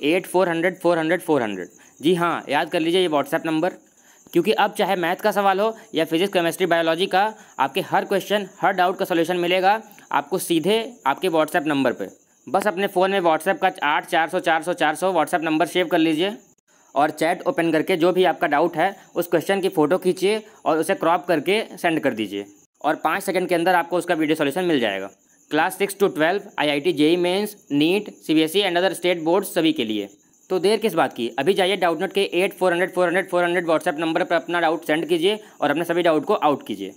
Eight four hundred four hundred four hundred. जी हाँ याद कर लीजिए ये व्हाट्सएप नंबर क्योंकि अब चाहे मैथ का सवाल हो या फिजिक्स केमिस्ट्री बायोलॉजी का, आपके हर क्वेश्चन हर डाउट का सोल्यूशन मिलेगा आपको सीधे आपके व्हाट्सएप नंबर पर बस अपने फ़ोन में व्हाट्सएप का आठ, चार सौ चार सौ चार सौ व्हाट्सएप नंबर सेव कर लीजिए। और चैट ओपन करके जो भी आपका डाउट है, उस क्वेश्चन की फ़ोटो खींचिए और उसे क्रॉप करके सेंड कर दीजिए। और पाँच सेकंड के अंदर आपको उसका वीडियो सॉल्यूशन मिल जाएगा। Class six to twelve I I T JEE Mains NEET C B S E and other state board सभी के लिए। तो देर किस बात की? अभी जाइए डाउट नोट के eight four hundred four hundred four hundred WhatsApp number पर अपना डाउट सेंड कीजिए और अपने सभी डाउट को आउट कीजिए।